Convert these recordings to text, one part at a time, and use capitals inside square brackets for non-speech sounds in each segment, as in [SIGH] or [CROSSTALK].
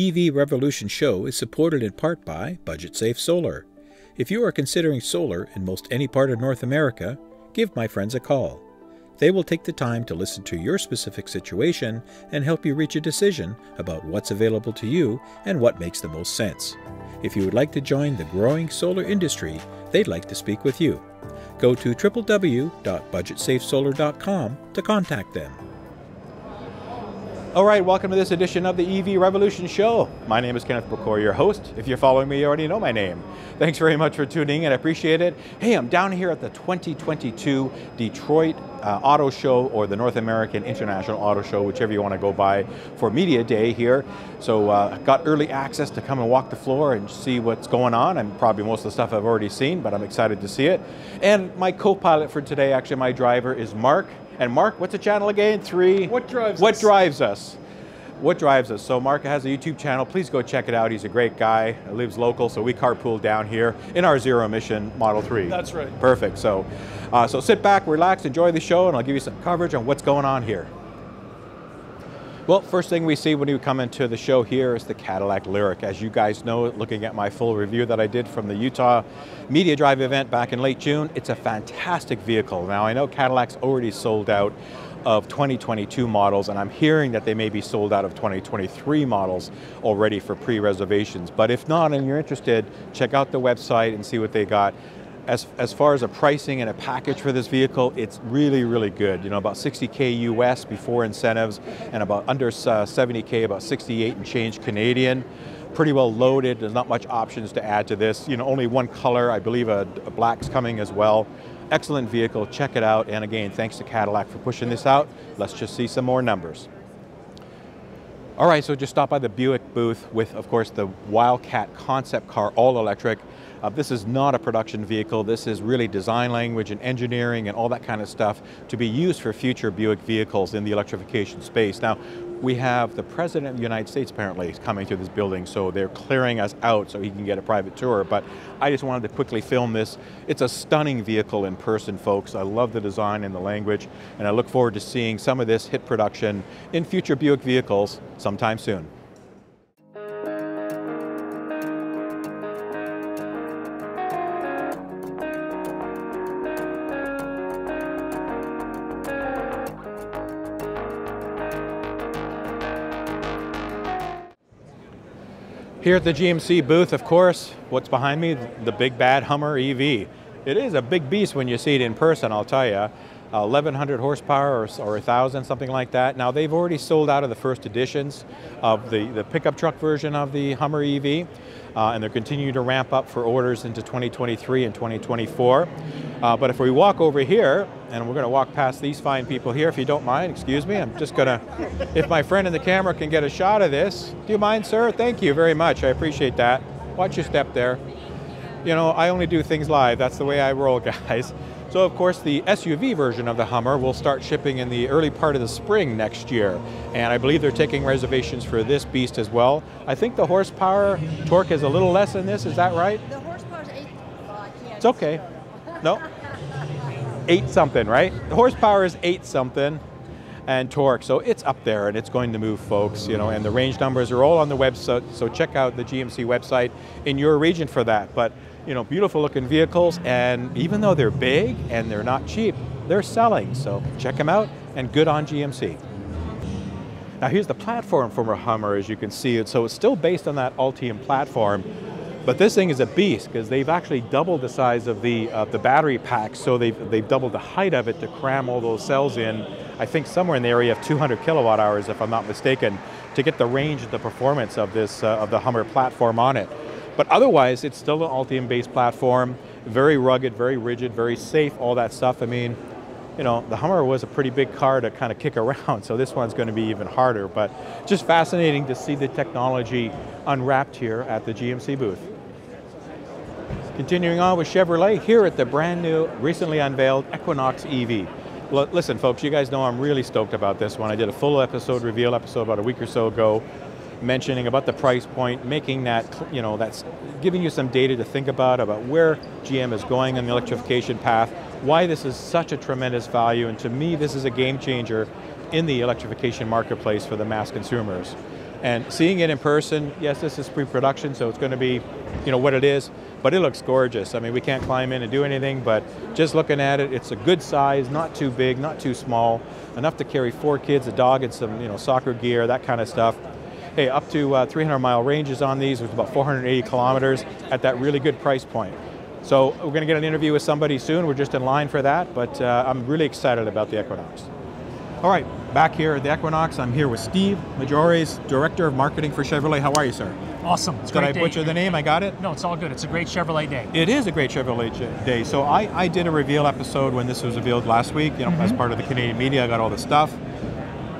EV Revolution show is supported in part by Budget Safe Solar. If you are considering solar in most any part of North America, give my friends a call. They will take the time to listen to your specific situation and help you reach a decision about what's available to you and what makes the most sense. If you would like to join the growing solar industry, they'd like to speak with you. Go to www.budgetsafesolar.com to contact them. All right, welcome to this edition of the EV Revolution Show. My name is Kenneth Bokor, your host. If you're following me, you already know my name. Thanks very much for tuning in, I appreciate it. Hey, I'm down here at the 2022 Detroit uh, Auto Show or the North American International Auto Show, whichever you want to go by, for Media Day here. So uh, got early access to come and walk the floor and see what's going on. And probably most of the stuff I've already seen, but I'm excited to see it. And my co-pilot for today, actually my driver, is Mark. And Mark, what's the channel again? Three. What drives what us? drives us? What drives us? So Mark has a YouTube channel. Please go check it out. He's a great guy. Lives local, so we carpool down here in our zero emission Model 3. That's right. Perfect. So, uh, so sit back, relax, enjoy the show, and I'll give you some coverage on what's going on here. Well, first thing we see when you come into the show here is the Cadillac Lyriq. As you guys know, looking at my full review that I did from the Utah Media Drive event back in late June, it's a fantastic vehicle. Now I know Cadillac's already sold out of 2022 models, and I'm hearing that they may be sold out of 2023 models already for pre-reservations. But if not, and you're interested, check out the website and see what they got. As, as far as a pricing and a package for this vehicle, it's really, really good. You know, about 60K US before incentives and about under uh, 70K, about 68 and change Canadian. Pretty well loaded, there's not much options to add to this. You know, only one color, I believe a, a black's coming as well. Excellent vehicle, check it out. And again, thanks to Cadillac for pushing this out. Let's just see some more numbers. All right, so just stop by the Buick booth with, of course, the Wildcat concept car, all electric. Uh, this is not a production vehicle. This is really design language and engineering and all that kind of stuff to be used for future Buick vehicles in the electrification space. Now, we have the President of the United States apparently coming to this building, so they're clearing us out so he can get a private tour. But I just wanted to quickly film this. It's a stunning vehicle in person, folks. I love the design and the language, and I look forward to seeing some of this hit production in future Buick vehicles sometime soon. Here at the GMC booth, of course, what's behind me? The big bad Hummer EV. It is a big beast when you see it in person, I'll tell you. Uh, 1100 horsepower or, or 1000, something like that. Now they've already sold out of the first editions of the, the pickup truck version of the Hummer EV, uh, and they're continuing to ramp up for orders into 2023 and 2024. Uh, but if we walk over here, and we're going to walk past these fine people here, if you don't mind, excuse me, I'm just going to, if my friend in the camera can get a shot of this. Do you mind, sir? Thank you very much, I appreciate that. Watch your step there. You know, I only do things live, that's the way I roll, [LAUGHS] guys. So of course the SUV version of the Hummer will start shipping in the early part of the spring next year. And I believe they're taking reservations for this beast as well. I think the horsepower torque is a little less than this, is that right? The horsepower is eight. I can't It's okay. [LAUGHS] No? Eight something, right? The horsepower is eight something and torque, so it's up there and it's going to move folks, you know, and the range numbers are all on the website, so check out the GMC website in your region for that. But you know, beautiful looking vehicles, and even though they're big and they're not cheap, they're selling. So check them out, and good on GMC. Now here's the platform for a Hummer, as you can see. So it's still based on that Ultium platform, but this thing is a beast because they've actually doubled the size of the uh, the battery pack. So they've they've doubled the height of it to cram all those cells in. I think somewhere in the area of 200 kilowatt hours, if I'm not mistaken, to get the range and the performance of this uh, of the Hummer platform on it. But otherwise, it's still an Ultium-based platform, very rugged, very rigid, very safe, all that stuff. I mean, you know, the Hummer was a pretty big car to kind of kick around, [LAUGHS] so this one's going to be even harder. But just fascinating to see the technology unwrapped here at the GMC booth. Continuing on with Chevrolet, here at the brand new, recently unveiled Equinox EV. L listen, folks, you guys know I'm really stoked about this one. I did a full episode, reveal episode about a week or so ago, mentioning about the price point, making that, you know, that's giving you some data to think about, about where GM is going on the electrification path, why this is such a tremendous value, and to me, this is a game changer in the electrification marketplace for the mass consumers. And seeing it in person, yes, this is pre-production, so it's going to be, you know, what it is, but it looks gorgeous. I mean, we can't climb in and do anything, but just looking at it, it's a good size, not too big, not too small, enough to carry four kids, a dog, and some, you know, soccer gear, that kind of stuff. Hey, up to uh, 300 mile ranges on these, with about 480 kilometers at that really good price point. So we're going to get an interview with somebody soon. We're just in line for that, but uh, I'm really excited about the Equinox. All right, back here at the Equinox, I'm here with Steve Majoros, Director of Marketing for Chevrolet. How are you, sir? Awesome. It's Did I day. butcher the name? I got it? No, it's all good. It's a great Chevrolet day. It is a great Chevrolet day. So I, I did a reveal episode when this was revealed last week, you know, Mm-hmm. as part of the Canadian media, I got all the stuff.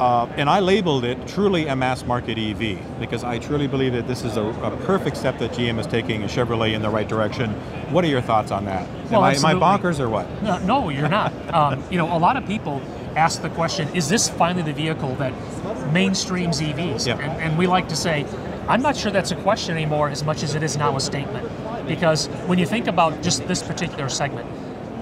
Uh, and I labeled it truly a mass market EV because I truly believe that this is a, a perfect step that GM is taking and Chevrolet in the right direction. What are your thoughts on that? Well, am, I, am I bonkers or what? No, no you're not. um, you know, a lot of people ask the question: Is this finally the vehicle that mainstreams EVs? Yeah. And, and we like to say, I'm not sure that's a question anymore as much as it is now a statement. Because when you think about just this particular segment,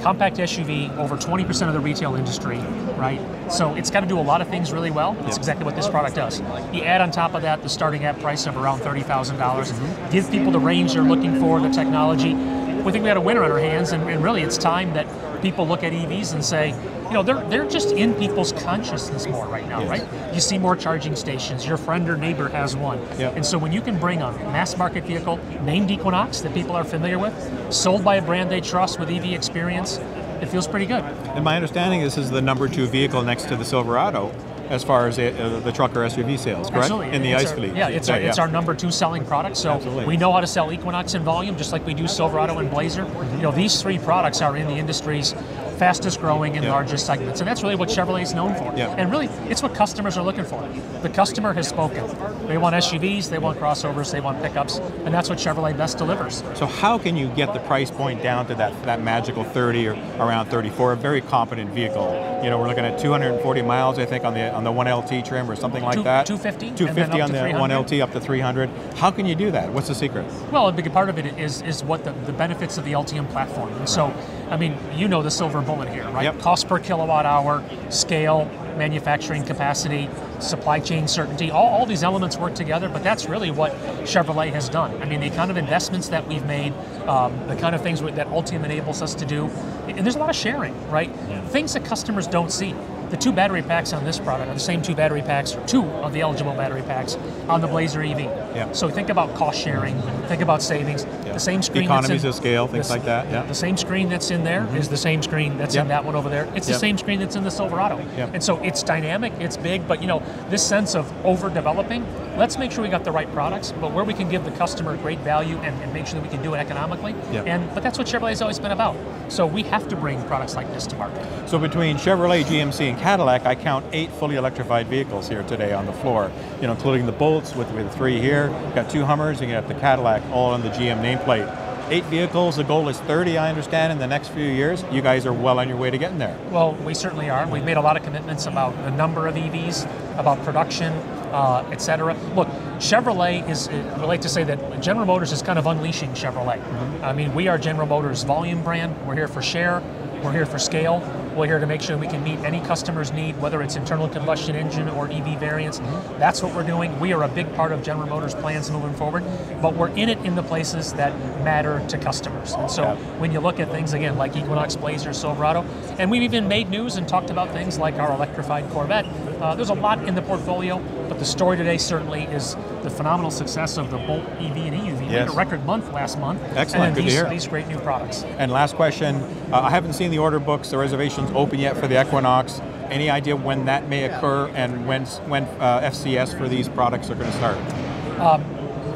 compact SUV, over 20% of the retail industry, right? So it's got to do a lot of things really well. That's Yeah. exactly what this product does. You add on top of that the starting at price of around $30,000, dollars Mm-hmm. give people the range they're looking for, the technology. We think we had a winner on our hands, and, and really it's time that people look at EVs and say, you know, they're, they're just in people's consciousness more right now, Yes. right? You see more charging stations, your friend or neighbor has one. Yep. And so when you can bring a mass market vehicle named Equinox that people are familiar with, sold by a brand they trust with EV experience, it feels pretty good. And my understanding this is the number two vehicle next to the Silverado as far as uh, the truck or SUV sales, correct? Absolutely. In the It's ICE our- fleet. Yeah, it's, our, it's our number two selling product. So Absolutely. we know how to sell Equinox in volume, just like we do Silverado and Blazer. Mm-hmm. You know, these three products are in the industry's fastest growing and Yeah. largest segments, and that's really what Chevrolet is known for. Yeah. And really, it's what customers are looking for. The customer has spoken. They want SUVs, they want crossovers, they want pickups, and that's what Chevrolet best delivers. So how can you get the price point down to that, that magical 30 or around 30 for a very competent vehicle? You know, we're looking at 240 miles, I think, on the on the 1LT trim or something like Two- that. 250, 250 on the 300. 1LT up to 300. How can you do that? What's the secret? Well, a big part of it is is what the, the benefits of the Ultium platform. And so, I mean, you know the silver bullet here, right? Yep. Cost per kilowatt hour, scale, manufacturing capacity, supply chain certainty. All, all these elements work together, but that's really what Chevrolet has done. I mean, the kind of investments that we've made, um, the kind of things that Ultium enables us to do, and there's a lot of sharing, right? Things that customers don't see. The two battery packs on this product are the same two battery packs, or two of the eligible battery packs on the Blazer EV. Yeah. So think about cost sharing, think about savings. Yeah. The same screen Economies that's of in, scale, things the- like that, yeah. The same screen that's in there mm-hmm. is the same screen that's Yep. in that one over there. It's Yep. the same screen that's in the Silverado. Yep. And so it's dynamic, it's big, but you know, this sense of over developing, let's make sure we got the right products, but where we can give the customer great value and, and make sure that we can do it economically. Yep. And but that's what Chevrolet's always been about. So we have to bring products like this to market. So between Chevrolet, GMC, and Cadillac, I count eight fully electrified vehicles here today on the floor. You know, including the Bolts with, with three here. you Got two Hummers, and you got the Cadillac, all on the GM nameplate. Eight vehicles. The goal is 30, I understand, in the next few years. You guys are well on your way to getting there. Well, we certainly are. We've made a lot of commitments about the number of EVs, about production, uh, et cetera. Look, Chevrolet is, I would like to say that General Motors is kind of unleashing Chevrolet. I mean, we are General Motors volume brand. We're here for share. We're here for scale. We're here to make sure we can meet any customer's need, whether it's internal combustion engine or EV variants. That's what we're doing. We are a big part of General Motors' plans moving forward, but we're in it in the places that matter to customers. And so when you look at things again like Equinox, Blazer, Silverado, and we've even made news and talked about things like our electrified Corvette. Uh, there's a lot in the portfolio, but the story today certainly is the phenomenal success of the Bolt EV and EUV. We had Yes. a record month last month. Excellent. And Good to these, hear. these great new products. And last question, uh, I haven't seen the order books, the reservations open yet for the Equinox. Any idea when that may occur and when, when uh, FCS for these products are going to start?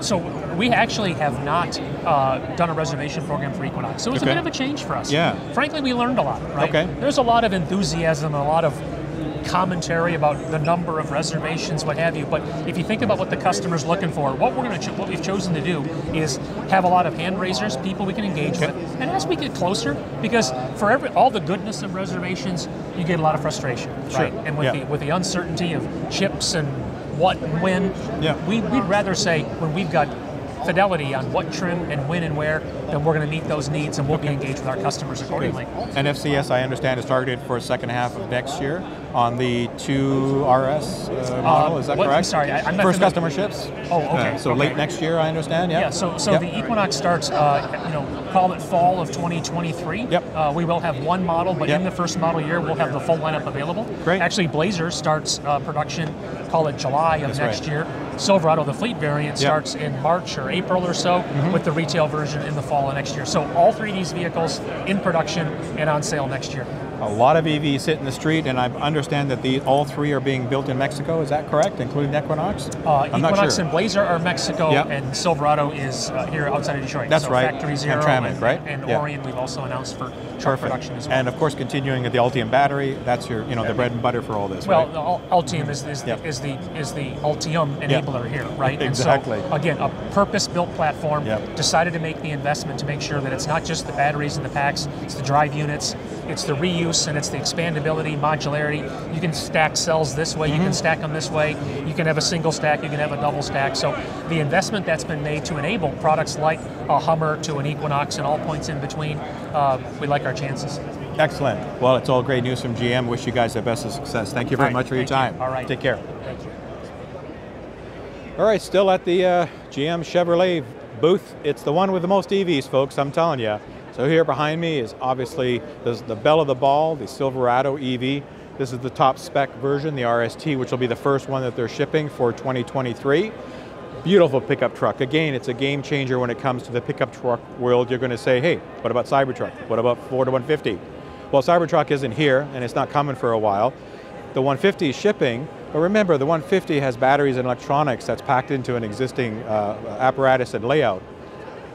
So we actually have not uh, done a reservation program for Equinox. So it was Okay. a bit of a change for us. Yeah. Frankly, we learned a lot. Right. Okay. There's a lot of enthusiasm, a lot of commentary about the number of reservations, what have you. But if you think about what the customer's looking for, what we're going to, what we've chosen to do is have a lot of hand raisers, people we can engage Okay. with, and as we get closer, because for every all the goodness of reservations, you get a lot of frustration, Sure. right? And with Yeah. the with the uncertainty of chips and what and when, Yeah. we, we'd rather say when we've got fidelity on what trim and when and where, then we're going to meet those needs and we'll be engaged with our customers accordingly. And FCS, I understand, is targeted for second half of next year on the 2RS uh, model, is that what- correct? sorry, I- I'm not First familiar- customer ships? Oh, okay, Uh, so okay. late next year, I understand, yeah? Yeah, so so Yep. the Equinox starts, uh, you know, call it fall of 2023. Yep. Uh, we will have one model, but Yep. in the first model year, we'll have the full lineup available. Great. Actually, Blazer starts uh, production, call it July of That's next right. year. Silverado, the fleet variant, Yep. starts in March or April or so, Mm-hmm. with the retail version in the fall of next year. So all three of these vehicles in production and on sale next year. A lot of EVs sit in the street, and I understand that the all three are being built in Mexico. Is that correct, including Equinox? Uh, I'm not Equinox sure. and Blazer are Mexico, Yep. and Silverado is uh, here outside of Detroit. That's so right. Factory And Zero Tramit, right? And Yeah. Orion we've also announced for truck production as well. And of course, continuing with the Ultium battery. That's your, you know, the bread and butter for all this, Well, right? the Ul- Ultium is, is, Yep. the, is the is the Ultium enabler here, right? Exactly. And so again, a purpose-built platform. Yep. Decided to make the investment to make sure that it's not just the batteries and the packs, it's the drive units, it's the reuse, and it's the expandability, modularity. You can stack cells this way, you Mm-hmm. can stack them this way. You can have a single stack, you can have a double stack. So the investment that's been made to enable products like a Hummer to an Equinox and all points in between, uh, we like our chances. Excellent. Well, it's all great news from GM. Wish you guys the best of success. Thank you very right, much for your thank you. time. All right. Take care. Thank you. All right, still at the uh, GM Chevrolet booth. It's the one with the most EVs, folks, I'm telling you. So here behind me is obviously the, belle of the ball, the Silverado EV. This is the top spec version, the RST, which will be the first one that they're shipping for 2023. Beautiful pickup truck. Again, it's a game changer when it comes to the pickup truck world. You're going to say, hey, what about Cybertruck? What about Ford 150? Well, Cybertruck isn't here, and it's not coming for a while. The 150 is shipping, but remember, the 150 has batteries and electronics that's packed into an existing uh, apparatus and layout.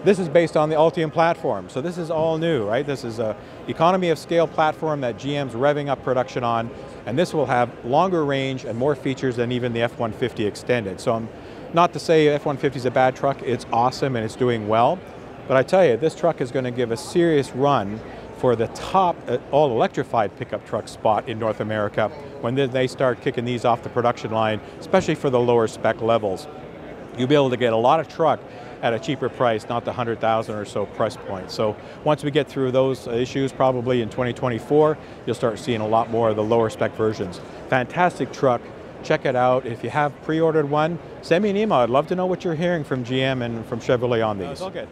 This is based on the Ultium platform, so this is all new, right? This is a economy of scale platform that GM's revving up production on, and this will have longer range and more features than even the F-150 extended. So I'm not to say F-150 is a bad truck, it's awesome and it's doing well, but I tell you, this truck is going to give a serious run for the top uh, all electrified pickup truck spot in North America when they start kicking these off the production line, especially for the lower spec levels you'll be able to get a lot of truck at a cheaper price, not the 100,000 or so price point. So once we get through those issues, probably in 2024, you'll start seeing a lot more of the lower spec versions. Fantastic truck. Check it out. If you have pre-ordered one, send me an email. I'd love to know what you're hearing from GM and from Chevrolet on these. all good.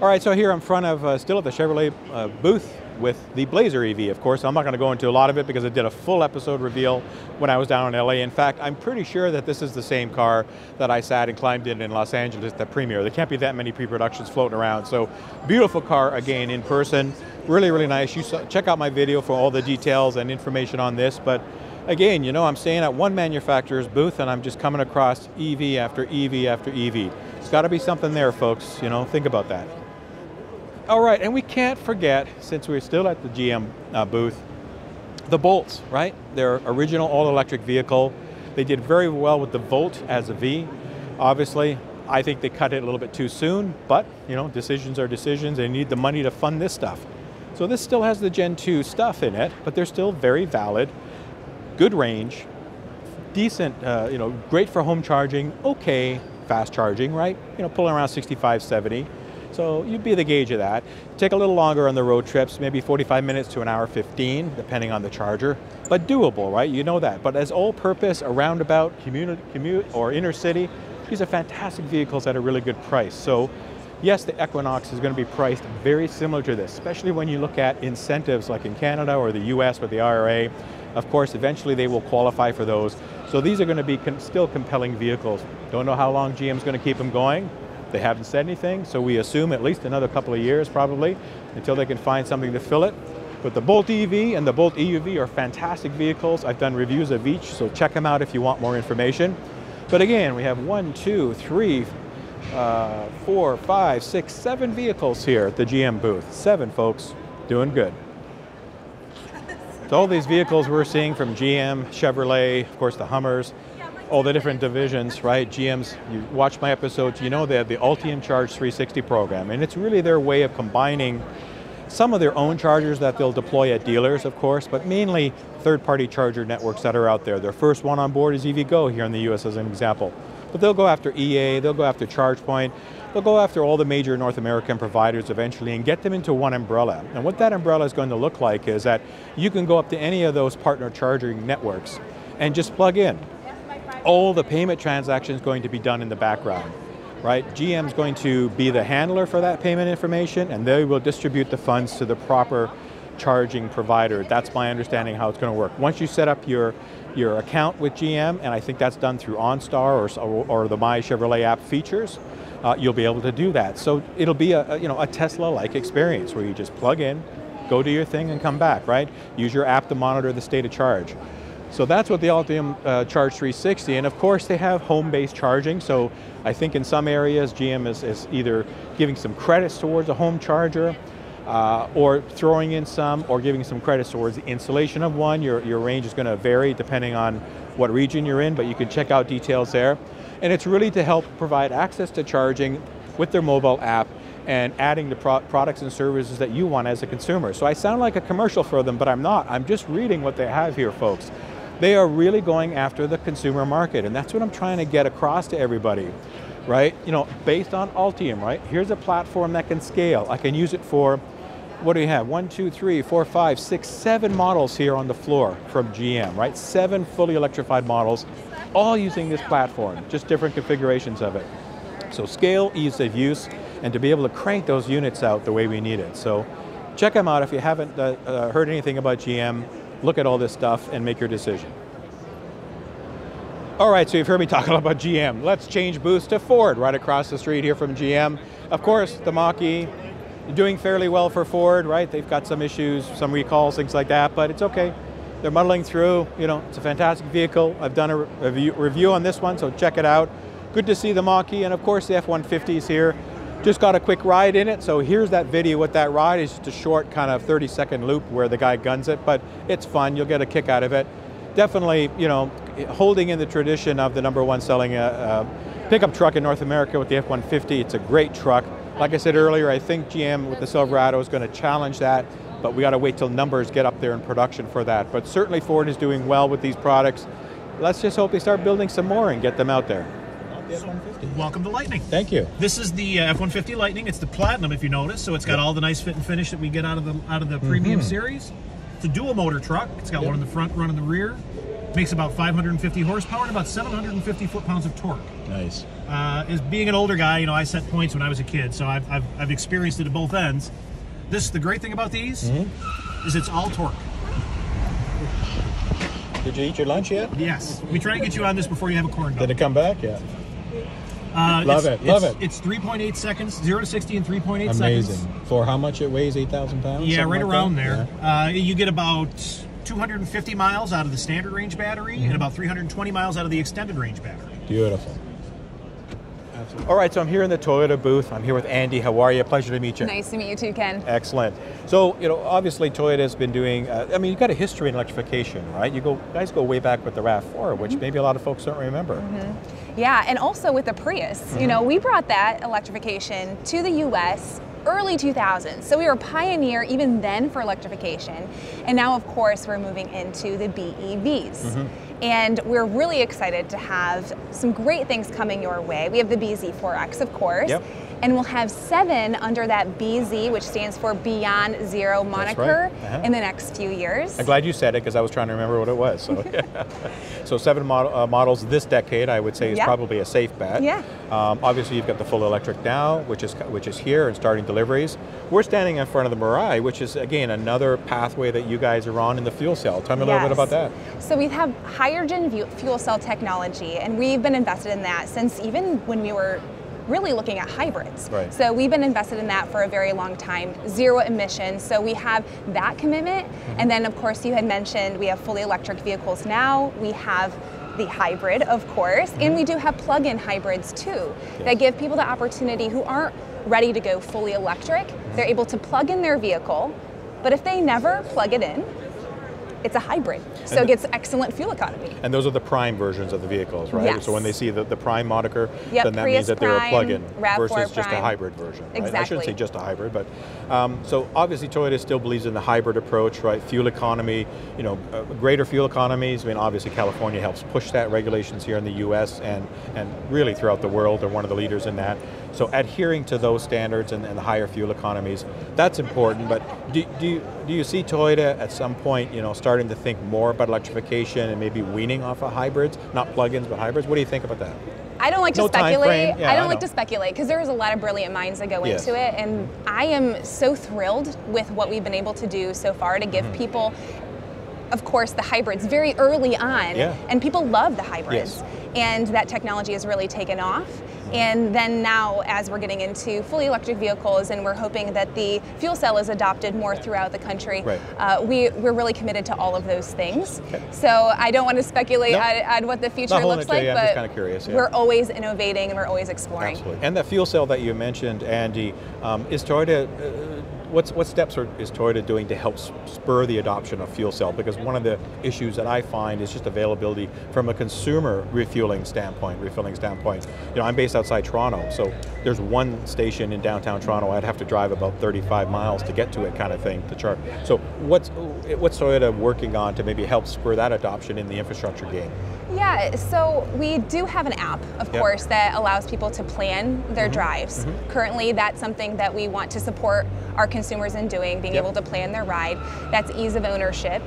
All right, so here in front of, uh, still at the Chevrolet uh, booth with the Blazer EV, of course. I'm not going to go into a lot of it because I did a full episode reveal when I was down in LA. In fact, I'm pretty sure that this is the same car that I sat and climbed in in Los Angeles at the premiere. There can't be that many pre-productions floating around. So beautiful car again in person. Really, really nice. You saw, check out my video for all the details and information on this. But again, you know, I'm staying at one manufacturer's booth and I'm just coming across EV after EV after EV. It's got to be something there, folks. You know, think about that. All right, and we can't forget, since we're still at the GM uh, booth, the Bolts, right? Their original all-electric vehicle. They did very well with the Volt as a V. Obviously, I think they cut it a little bit too soon, but you know, decisions are decisions. They need the money to fund this stuff. So this still has the Gen 2 stuff in it, but they're still very valid, good range, decent, uh, you know, great for home charging, okay, fast charging, right? You know, pulling around 65, 70. So you'd be the gauge of that. Take a little longer on the road trips, maybe 45 minutes to an hour 15, depending on the charger, but doable, right? You know that. But as all-purpose, a roundabout, commute, commute, or inner city, these are fantastic vehicles at a really good price. So yes, the Equinox is going to be priced very similar to this, especially when you look at incentives like in Canada or the US with the IRA. Of course, eventually they will qualify for those. So these are going to be still compelling vehicles. Don't know how long GM's going to keep them going. They haven't said anything, so we assume at least another couple of years probably until they can find something to fill it. But the Bolt EV and the Bolt EUV are fantastic vehicles. I've done reviews of each, so check them out if you want more information. But again, we have one, two, three, uh, four, five, six, seven vehicles here at the GM booth. Seven folks, doing good. So all these vehicles we're seeing from GM, Chevrolet, of course the Hummers, all the different divisions, right? GM's, you watch my episodes, you know they have the Ultium Charge 360 program, and it's really their way of combining some of their own chargers that they'll deploy at dealers, of course, but mainly third-party charger networks that are out there. Their first one on board is EVgo here in the US as an example. but they'll go after EA, they'll go after ChargePoint, they'll go after all the major North American providers eventually and get them into one umbrella. And what that umbrella is going to look like is that you can go up to any of those partner charging networks and just plug in. All the payment transactions going to be done in the background right? GM is going to be the handler for that payment information and they will distribute the funds to the proper charging provider. That's my understanding how it's going to work. Once you set up your, your account with GM, and I think that's done through OnStar or, or the My Chevrolet app features, uh, you'll be able to do that. So it'll be a, you know a Tesla-like experience where you just plug in, go do your thing and come back, right? Use your app to monitor the state of charge. So that's what the Ultium uh, Charge 360, and of course they have home-based charging, so I think in some areas GM is, is either giving some credits towards a home charger, uh, or throwing in some, or giving some credits towards the installation of one. Your, your range is going to vary depending on what region you're in, but you can check out details there. And it's really to help provide access to charging with their mobile app and adding the pro products and services that you want as a consumer. So I sound like a commercial for them, but I'm not. I'm just reading what they have here, folks. They are really going after the consumer market, and that's what I'm trying to get across to everybody, right? You know, based on Ultium, right? Here's a platform that can scale. I can use it for what do we have? One, two, three, four, five, six, seven models here on the floor from GM, right? Seven fully electrified models, all using this platform, just different configurations of it. So scale, ease of use, and to be able to crank those units out the way we need it. So check them out if you haven't uh, uh, heard anything about GM, look at all this stuff and make your decision. All right, so you've heard me talk a lot about GM. Let's change booths to Ford, right across the street here from GM. Of course, the Mach-E, doing fairly well for Ford, right? They've got some issues, some recalls, things like that, but it's okay. They're muddling through, you know, it's a fantastic vehicle. I've done a review, on this one, so check it out. Good to see the Mach-E, and of course the F-150 is here. Just got a quick ride in it, so here's that video with that ride. It's just a short kind of 30 second loop where the guy guns it, but it's fun, you'll get a kick out of it. Definitely, you know, holding in the tradition of the number one selling uh, uh, pickup truck in North America with the F-150. It's a great truck. Like I said earlier, I think GM with the Silverado is going to challenge that, but we got to wait till numbers get up there in production for that. But certainly Ford is doing well with these products. Let's just hope they start building some more and get them out there. Welcome to Lightning. Thank you. This is the uh, F-150 Lightning. It's the Platinum, if you notice. So it's got yep. all the nice fit and finish that we get out of the out of the premium series. It's a dual motor truck. It's got yep. one in the front, one in the rear. Makes about 550 horsepower and about 750 foot-pounds of torque. Nice. Uh, as being an older guy, you know, I set points when I was a kid, so I've, I've, I've experienced it at both ends. This, the great thing about these mm-hmm. is it's all torque. Did you eat your lunch yet? Yes. We try to get you on this before you have a corn dog. Did it come back yet? Uh, Love it. Love it. It's 3.8 seconds, 0 to 60 in 3.8 seconds. Amazing. For how much it weighs? 8,000 pounds? Yeah, right like around that? there. Yeah. Uh, you get about 250 miles out of the standard range battery mm-hmm. and about 320 miles out of the extended range battery. Beautiful. Absolutely. All right, so I'm here in the Toyota booth. I'm here with Andy. How are you? Pleasure to meet you. Nice to meet you too, Ken. Excellent. So, you know, obviously Toyota's been doing, uh, I mean, you've got a history in electrification, right? You go, guys go way back with the RAV4, which mm-hmm. maybe a lot of folks don't remember. Mm-hmm. Yeah, and also with the Prius. Mm-hmm. You know, we brought that electrification to the U.S early 2000s. So we were a pioneer even then for electrification. And now, of course, we're moving into the BEVs. Mm-hmm. And we're really excited to have some great things coming your way. We have the BZ4X, of course. Yep and we'll have seven under that BZ, which stands for Beyond Zero moniker, right. uh-huh. in the next few years. I'm glad you said it because I was trying to remember what it was. So, [LAUGHS] so seven mod- uh, models this decade, I would say, is probably a safe bet. Yeah. Um, obviously, you've got the full electric now, which is which is here and starting deliveries. We're standing in front of the Mirai, which is again another pathway that you guys are on in the fuel cell. Tell me a yes. little bit about that. So we have hydrogen fuel cell technology, and we've been invested in that since even when we were really looking at hybrids. Right. So we've been invested in that for a very long time, zero emissions. So we have that commitment. Mm-hmm. And then, of course, you had mentioned we have fully electric vehicles now. We have the hybrid, of course, mm-hmm. and we do have plug in hybrids too yes. that give people the opportunity who aren't ready to go fully electric. Mm-hmm. They're able to plug in their vehicle, but if they never plug it in, it's a hybrid, so And it gets excellent fuel economy. And those are the prime versions of the vehicles, right? Yes. So when they see the, the prime moniker, Yep, then that Prius means that they're a plug-in RAV4 versus just a hybrid version. Right? I shouldn't Exactly. say just a hybrid, but um, so obviously Toyota still believes in the hybrid approach, right? Fuel economy, you know, uh, greater fuel economies. I mean, obviously California helps push that regulations here in the U.S. and and really throughout the world. They're one of the leaders in that. So adhering to those standards and, and the higher fuel economies, that's important. But do, do you do you see Toyota at some point, you know, starting to think more about electrification and maybe weaning off of hybrids, not plug-ins but hybrids? What do you think about that? I don't like to No time speculate. Yeah, I don't I like to speculate because there is a lot of brilliant minds that go Yes. into it, and I am so thrilled with what we've been able to do so far to give mm-hmm. people, of course, the hybrids very early on, Yeah. and people love the hybrids, Yes. and that technology has really taken off. And then now, as we're getting into fully electric vehicles, and we're hoping that the fuel cell is adopted more throughout the country, Right. uh, we, we're really committed to all of those things. So I don't want to speculate No. on, on what the future looks like, just but curious, yeah. we're always innovating and we're always exploring. Absolutely. And the fuel cell that you mentioned, Andy, um, is Toyota, uh, what's, what steps are, is Toyota doing to help spur the adoption of fuel cell? Because one of the issues that I find is just availability from a consumer refueling standpoint, refilling standpoint. You know, I'm based outside Toronto, so there's one station in downtown Toronto, I'd have to drive about 35 miles to get to it kind of thing to charge. So what's, what's Toyota working on to maybe help spur that adoption in the infrastructure game? Yeah, so we do have an app, of Yep. course, that allows people to plan their Mm-hmm. drives. Currently, that's something that we want to support our consumers in doing, being Yep. able to plan their ride. That's ease of ownership.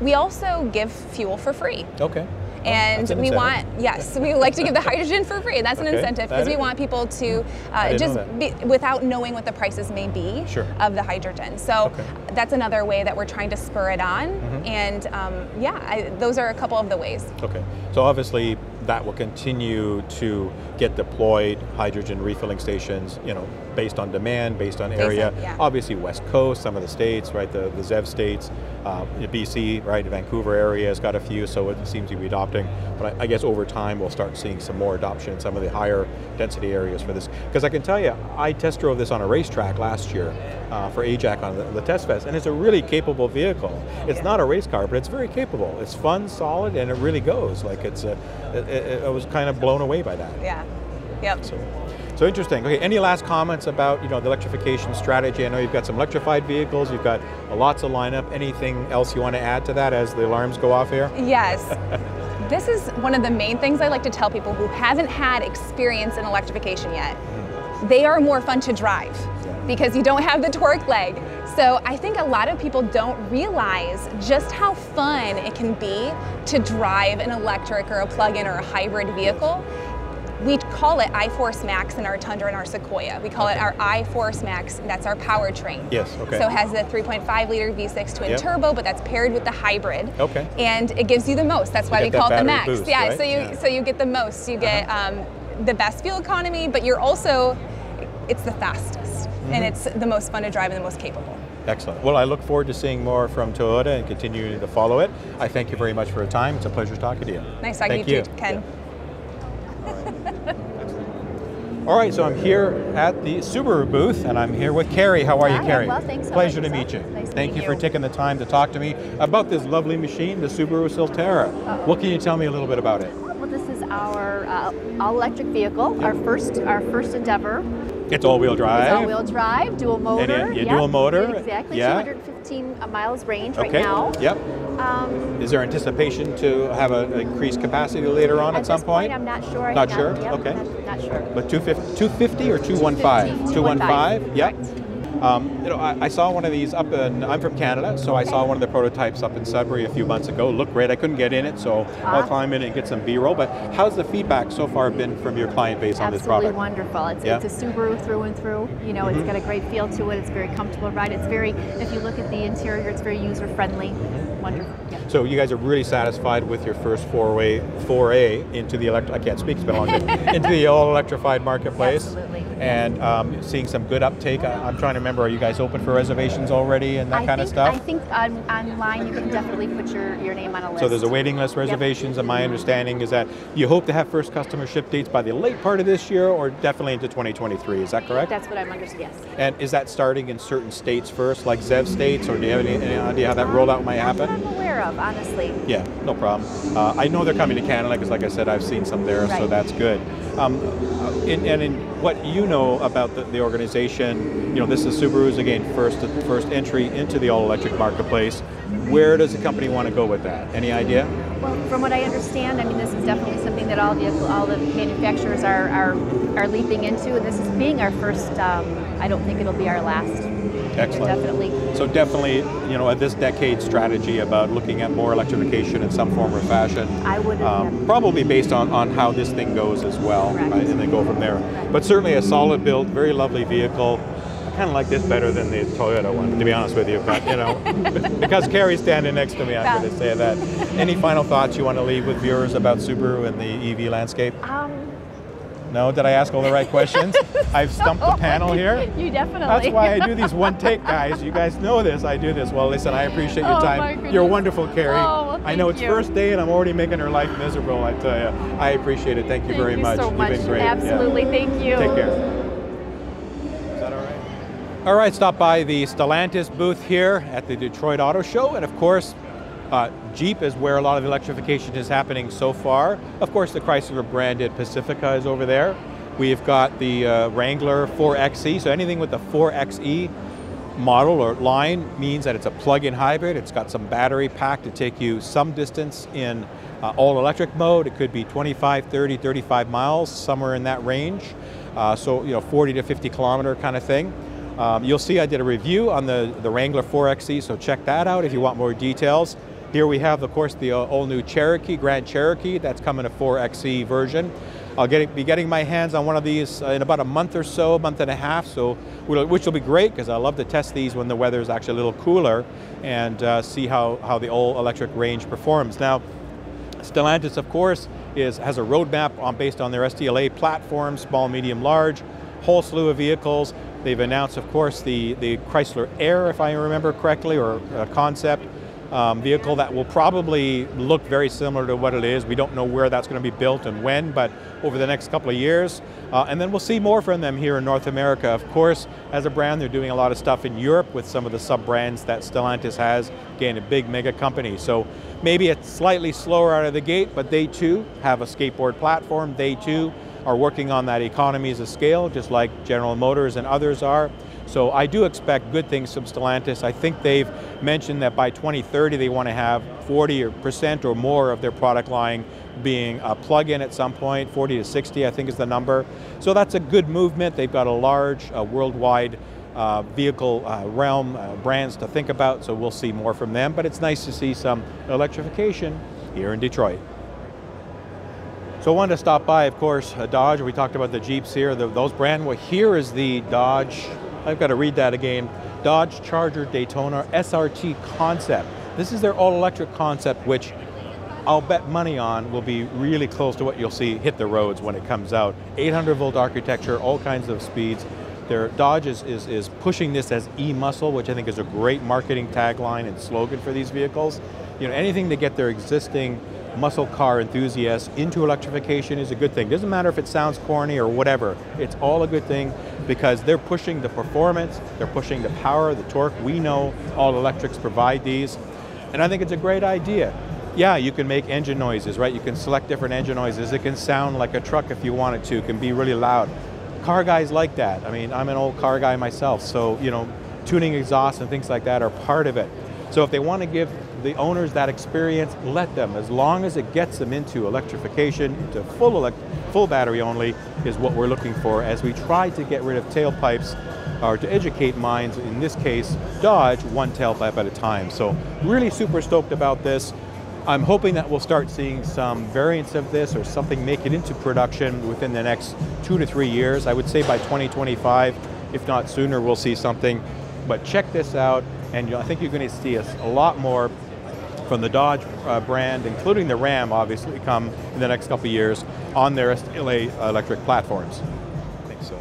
We also give fuel for free. Okay. And an we want, yes, we like to give the [LAUGHS] hydrogen for free. That's an Okay, incentive because we want people to uh, just know be, without knowing what the prices may be Sure. of the hydrogen. So Okay. that's another way that we're trying to spur it on. Mm-hmm. And um, yeah, I, those are a couple of the ways. Okay, so obviously that will continue to get deployed, hydrogen refilling stations, you know, based on demand, based on area. on- yeah. Obviously West Coast, some of the states, right, the, the ZEV states, uh, BC, right, the Vancouver area has got a few, so it seems to be adopting. But I, I guess over time we'll start seeing some more adoption in some of the higher density areas for this. Because I can tell you, I test drove this on a racetrack last year uh, for AJAC on the, the Test Fest, and it's a really capable vehicle. It's not a race car, but it's very capable. It's fun, solid, and it really goes. Like it's a, it, it, I was kind of blown away by that. Yeah. Yep. So, so interesting. Okay, any last comments about you know the electrification strategy? I know you've got some electrified vehicles. You've got lots of lineup. Anything else you want to add to that as the alarms go off here? Yes. [LAUGHS] this is one of the main things I like to tell people who haven't had experience in electrification yet. They are more fun to drive because you don't have the torque leg. So I think a lot of people don't realize just how fun it can be to drive an electric or a plug-in or a hybrid vehicle. We call it iForce Max in our Tundra and our Sequoia. We call it our iForce Max, that's our powertrain. Yes, okay. So it has the 3.5 liter V6 twin Yep. turbo, but that's paired with the hybrid. Okay. And it gives you the most. That's why You we call it the max. boost, yeah, right? so you Yeah. So you get the most. You get um, the best fuel economy, but you're also it's the fastest Mm-hmm. and it's the most fun to drive and the most capable. Excellent. Well, I look forward to seeing more from Toyota and continuing to follow it. I thank you very much for your time. It's a pleasure talking to you. Nice talking Thank to you, you. too, Ken. All right, so I'm here at the Subaru booth, and I'm here with Carrie. How are you, Hi, I'm Carrie? well, thanks. How Pleasure about to meet you. Nice Thank meet you for taking the time to talk to me about this lovely machine, the Subaru Solterra. What can you tell me a little bit about it? Well, this is our uh, all-electric vehicle, our first our first endeavor. It's all-wheel drive. It's all-wheel drive, dual motor. And yeah, yep, dual motor, Exactly. yeah. 215 miles range right now. Yep. Um, Is there anticipation to have an increased capacity later on at, at some this point, I'm not sure. Not sure? Yep, Okay. Not, not sure. But 250, 250 or 215? 215, Yep. correct. Um, you know, I, I saw one of these up in, I'm from Canada, so I saw one of the prototypes up in Sudbury a few months ago. Looked great. I couldn't get in it, so I'll Ah. climb in and get some B-roll. But how's the feedback so far been from your client base on this product? Absolutely wonderful. It's, Yeah. Mm-hmm. it's a Subaru through and through. You know, it's got a great feel to it. It's very comfortable ride. It's very, if you look at the interior, it's very user friendly. Mm-hmm. Wonderful. Yeah. So you guys are really satisfied with your first foray, foray into the elect- I can't speak, it's been a long day, into the all electrified marketplace. Absolutely. And um, seeing some good uptake. I, I'm trying to remember, are you guys open for reservations already and that I kind think, of stuff? I think on, online you can definitely put your, your name on a list. So there's a waiting list reservations, and my understanding is that you hope to have first customer ship dates by the late part of this year or definitely into 2023. Is that correct? That's what I'm understanding. Yes. and is that starting in certain states first, like ZEV states, or do you have any, any idea how that rollout might happen? I'm aware of, honestly. Yeah, no problem. Uh, I know they're coming to Canada because, like I said, I've seen some there, so that's good. Um, in, and in what you know about the, the organization, you know, this is Subaru's again first first entry into the all-electric marketplace. Where does the company want to go with that? Any idea? Well, from what I understand, I mean, this is definitely something that all vehicle, all the manufacturers are, are, are leaping into, and this is being our first. Um, I don't think it'll be our last. Excellent. Definitely. So definitely, you know, this decade strategy about looking at more electrification in some form or fashion. I would. Um, probably based on, on how this thing goes as well, right, and then go from there. But certainly a solid build, very lovely vehicle. I kind of like this better than the Toyota one, to be honest with you. But you know, [LAUGHS] because Carrie's standing next to me, I'm going to say that. Any final thoughts you want to leave with viewers about Subaru and the EV landscape? Um, No, did I ask all the right questions? [LAUGHS] I've stumped the panel [LAUGHS] here. You definitely. That's why I do these one take, guys. You guys know this. I do this. Well, listen, I appreciate your Oh, time. You're wonderful, Carrie. Oh, well, I know it's you. first day and I'm already making her life miserable, I tell you. I appreciate it. Thank you Thank very you much. so You've been great. Yeah. Absolutely. Thank you. Take care. All right, stop by the Stellantis booth here at the Detroit Auto Show. And of course, uh, Jeep is where a lot of electrification is happening so far. Of course, the Chrysler branded Pacifica is over there. We've got the uh, Wrangler 4XE, so anything with the 4XE model or line means that it's a plug-in hybrid. It's got some battery pack to take you some distance in uh, all-electric mode. It could be 25, 30, 35 miles, somewhere in that range. Uh, so, you know, 40 to 50 kilometer kind of thing. Um, you'll see I did a review on the, the Wrangler 4XE, so check that out if you want more details. Here we have, of course, the uh, all new Cherokee, Grand Cherokee, that's coming a 4XE version. I'll get, be getting my hands on one of these uh, in about a month or so, a month and a half, so which will be great because I love to test these when the weather is actually a little cooler and uh, see how, how the all electric range performs. Now, Stellantis, of course, is, has a roadmap on, based on their STLA platform, small, medium, large, whole slew of vehicles. They've announced, of course, the, the Chrysler Air, if I remember correctly, or a concept um, vehicle that will probably look very similar to what it is. We don't know where that's going to be built and when, but over the next couple of years. Uh, and then we'll see more from them here in North America. Of course, as a brand, they're doing a lot of stuff in Europe with some of the sub-brands that Stellantis has, again, a big mega company. So maybe it's slightly slower out of the gate, but they too have a skateboard platform. They too are working on that economies of scale, just like General Motors and others are. So I do expect good things from Stellantis. I think they've mentioned that by 2030 they want to have 40 percent or more of their product line being a plug-in at some point, 40 to 60 I think is the number. So that's a good movement. They've got a large uh, worldwide uh, vehicle uh, realm uh, brands to think about, so we'll see more from them. But it's nice to see some electrification here in Detroit. So I wanted to stop by, of course, Dodge. We talked about the Jeeps here, the, those brand. Well, here is the Dodge, I've got to read that again, Dodge Charger Daytona SRT concept. This is their all-electric concept, which I'll bet money on will be really close to what you'll see hit the roads when it comes out. 800 volt architecture, all kinds of speeds. Their Dodge is, is, is pushing this as e-muscle, which I think is a great marketing tagline and slogan for these vehicles. You know, anything to get their existing muscle car enthusiasts into electrification is a good thing. Doesn't matter if it sounds corny or whatever. It's all a good thing because they're pushing the performance, they're pushing the power, the torque. We know all electrics provide these. And I think it's a great idea. Yeah, you can make engine noises, right? You can select different engine noises. It can sound like a truck if you want it to. It can be really loud. Car guys like that. I mean, I'm an old car guy myself, so you know, tuning exhaust and things like that are part of it. So if they want to give the owners that experience, let them. As long as it gets them into electrification, into full elect- full battery only, is what we're looking for. As we try to get rid of tailpipes, or to educate minds. In this case, Dodge one tailpipe at a time. So really super stoked about this. I'm hoping that we'll start seeing some variants of this or something make it into production within the next two to three years. I would say by 2025, if not sooner, we'll see something. But check this out, and I think you're going to see us a lot more from the Dodge uh, brand, including the Ram, obviously, come in the next couple of years on their SLA electric platforms. I think so.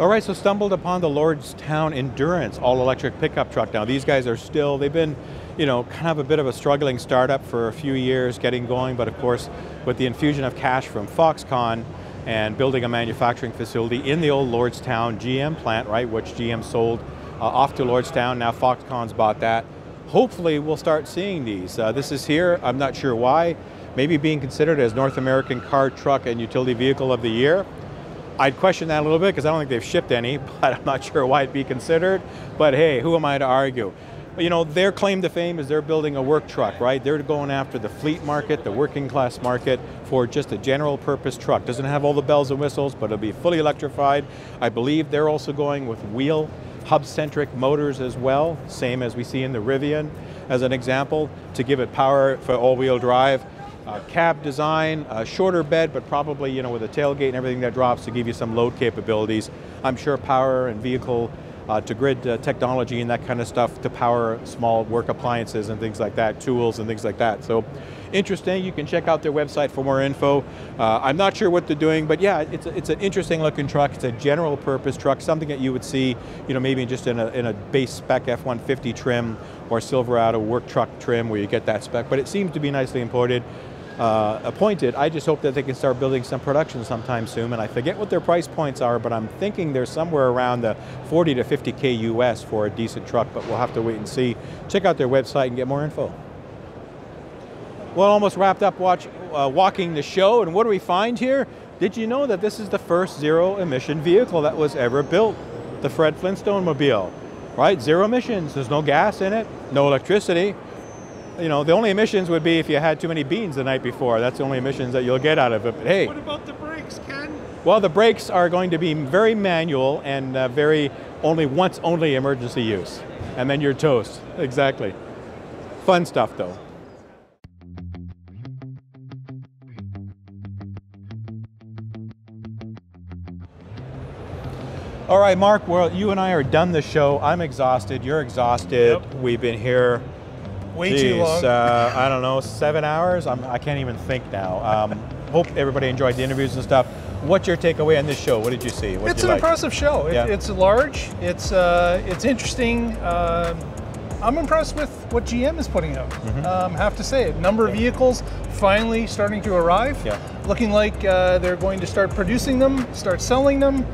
All right, so stumbled upon the Lordstown Endurance all-electric pickup truck. Now these guys are still, they've been, you know, kind of a bit of a struggling startup for a few years getting going, but of course with the infusion of cash from Foxconn and building a manufacturing facility in the old Lordstown GM plant, right, which GM sold uh, off to Lordstown, now Foxconn's bought that. Hopefully we'll start seeing these. Uh, this is here, I'm not sure why, maybe being considered as North American car, truck, and utility vehicle of the year. I'd question that a little bit because I don't think they've shipped any, [LAUGHS] but I'm not sure why it'd be considered. But hey, who am I to argue? you know, their claim to fame is they're building a work truck, right? They're going after the fleet market, the working class market for just a general purpose truck. Doesn't have all the bells and whistles, but it'll be fully electrified. I believe they're also going with wheel hub-centric motors as well, same as we see in the Rivian as an example, to give it power for all-wheel drive. Uh, cab design, a shorter bed, but probably you know with a tailgate and everything that drops to give you some load capabilities. I'm sure power and vehicle uh, to grid uh, technology and that kind of stuff to power small work appliances and things like that, tools and things like that. So interesting, you can check out their website for more info. Uh, I'm not sure what they're doing, but yeah, it's, a, it's an interesting looking truck. It's a general purpose truck, something that you would see, you know, maybe just in a, in a base spec F-150 trim or Silverado work truck trim where you get that spec, but it seems to be nicely imported uh, appointed. I just hope that they can start building some production sometime soon. And I forget what their price points are, but I'm thinking they're somewhere around the 40 to 50K US for a decent truck, but we'll have to wait and see. Check out their website and get more info. Well, almost wrapped up watch, uh, walking the show, and what do we find here? Did you know that this is the first zero emission vehicle that was ever built? The Fred Flintstone Mobile, right? Zero emissions, there's no gas in it, no electricity, you know, the only emissions would be if you had too many beans the night before. That's the only emissions that you'll get out of it. But hey. What about the brakes, Ken? Well, the brakes are going to be very manual and uh, very only once only emergency use. And then you're toast. Exactly. Fun stuff though. All right, Mark, well, you and I are done the show. I'm exhausted. You're exhausted. Yep. We've been here Way Jeez, too long. uh, I don't know, seven hours? I'm, I can not even think now. Um, hope everybody enjoyed the interviews and stuff. What's your takeaway on this show? What did you see? What it's you an like? impressive show. It, Yeah. It's large. It's uh, it's interesting. Um I'm impressed with what GM is putting out. Mm-hmm. Um, have to say it. Number of vehicles finally starting to arrive. Yeah. Looking like uh, they're going to start producing them, start selling them.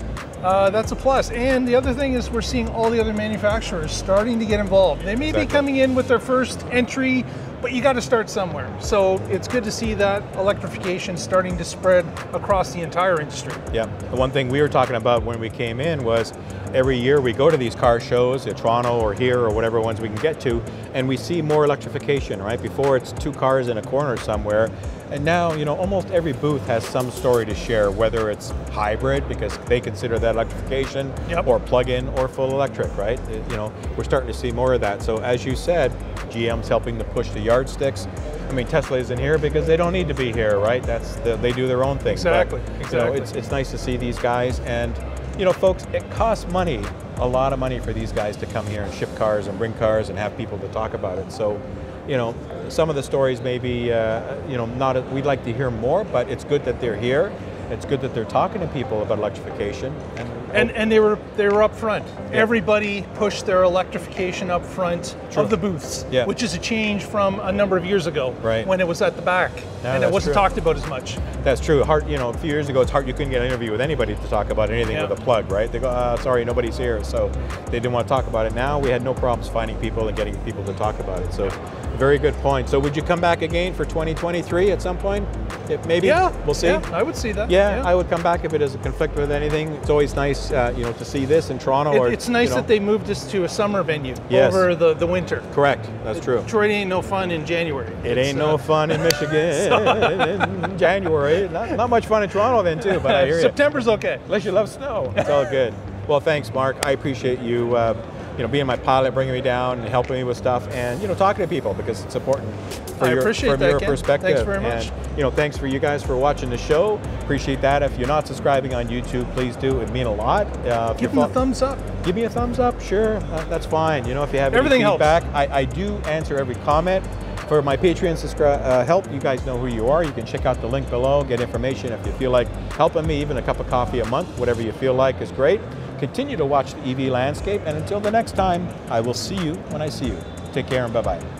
Uh, that's a plus. And the other thing is we're seeing all the other manufacturers starting to get involved. They may Exactly. be coming in with their first entry, but you got to start somewhere. So it's good to see that electrification starting to spread across the entire industry. Yeah. The one thing we were talking about when we came in was every year we go to these car shows in Toronto or here or whatever ones we can get to, and we see more electrification, right? Before it's two cars in a corner somewhere. And now, you know, almost every booth has some story to share, whether it's hybrid because they consider that electrification, Yep. or plug-in or full electric, right? It- you know, we're starting to see more of that. So as you said, GM's helping to push the yardsticks. I mean, Tesla isn't here because they don't need to be here, right? That's the, they do their own thing. But, Exactly, You know, it's, it's nice to see these guys, and you know, folks, it costs money, a lot of money for these guys to come here and ship cars and bring cars and have people to talk about it. So, you know, some of the stories maybe, uh, you know, not. We'd like to hear more, but it's good that they're here. It's good that they're talking to people about electrification. And, And, and they were they were up front. Everybody pushed their electrification up front True. of the booths, Yeah. which is a change from a number of years ago Right. when it was at the back Yeah, and it wasn't true. talked about as much. That's true. Hard, you know, a few years ago, it's hard. You couldn't get an interview with anybody to talk about anything Yeah. with a plug, right? They go, uh, "Sorry, nobody's here," so they didn't want to talk about it. Now we had no problems finding people and getting people to talk about it. So, very good point. So, would you come back again for 2023 at some point? If maybe. Yeah, we'll see. Yeah, I would see that. Yeah, I would come back if it doesn't conflict with anything. It's always nice, uh, you know, to see this in Toronto. It- or it's nice you know, that they moved us to a summer venue Yes. over the, the winter. Correct. That's true. Detroit ain't no fun in January. It It's, ain't no uh, fun in Michigan [LAUGHS] in [LAUGHS] January. Not, not much fun in Toronto then too, but I hear you. [LAUGHS] September's okay. Unless you love snow, it's all good. Well, thanks, Mark. I appreciate you, uh, you know, being my pilot, bringing me down, and helping me with stuff, and you know, talking to people because it's important for I your, appreciate from that, your Ken. perspective. Thanks very much. And you know, thanks for you guys for watching the show. Appreciate that. If you're not subscribing on YouTube, please do. It'd mean a lot. Uh, Give you're a thumbs up. Give me a thumbs up, sure, uh, that's fine. You know, if you have Everything any helps. feedback, I, I do answer every comment. For my Patreon subscri- uh, help, you guys know who you are. You can check out the link below, get information. If you feel like helping me, even a cup of coffee a month, whatever you feel like is great. Continue to watch the EV landscape, and until the next time, I will see you when I see you. Take care and bye bye.